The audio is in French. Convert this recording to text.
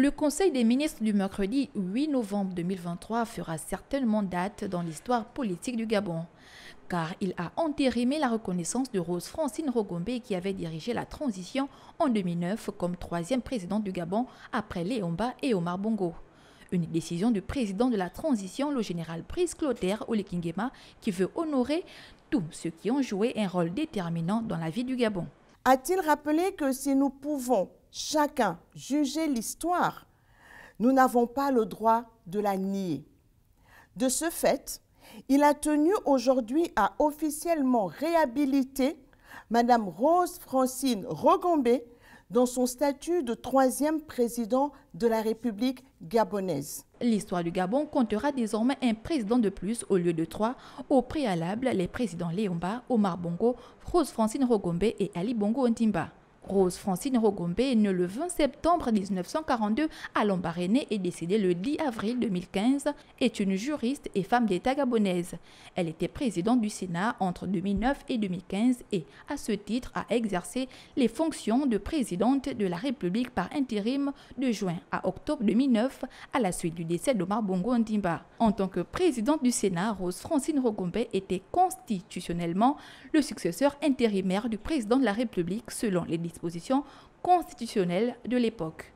Le Conseil des ministres du mercredi 8 novembre 2023 fera certainement date dans l'histoire politique du Gabon, car il a entérimé la reconnaissance de Rose Francine Rogombe qui avait dirigé la transition en 2009 comme troisième présidente du Gabon après Léomba et Omar Bongo. Une décision du président de la transition, le général Brice Clotaire Olekingema, qui veut honorer tous ceux qui ont joué un rôle déterminant dans la vie du Gabon. A-t-il rappelé que si nous pouvons chacun juger l'histoire, nous n'avons pas le droit de la nier. De ce fait, il a tenu aujourd'hui à officiellement réhabiliter Madame Rose Francine Rogombe dans son statut de troisième président de la République gabonaise. L'histoire du Gabon comptera désormais un président de plus au lieu de trois. Au préalable, les présidents Léomba, Omar Bongo, Rose Francine Rogombe et Ali Bongo Ontimba. Rose Francine Rogombe née le 20 septembre 1942 à Lambaréné et décédée le 10 avril 2015, est une juriste et femme d'État gabonaise. Elle était présidente du Sénat entre 2009 et 2015 et, à ce titre, a exercé les fonctions de présidente de la République par intérim de juin à octobre 2009 à la suite du décès d'Omar Bongo Ndimba. En tant que présidente du Sénat, Rose Francine Rogombe était constitutionnellement le successeur intérimaire du président de la République selon les dispositions constitutionnelles de l'époque.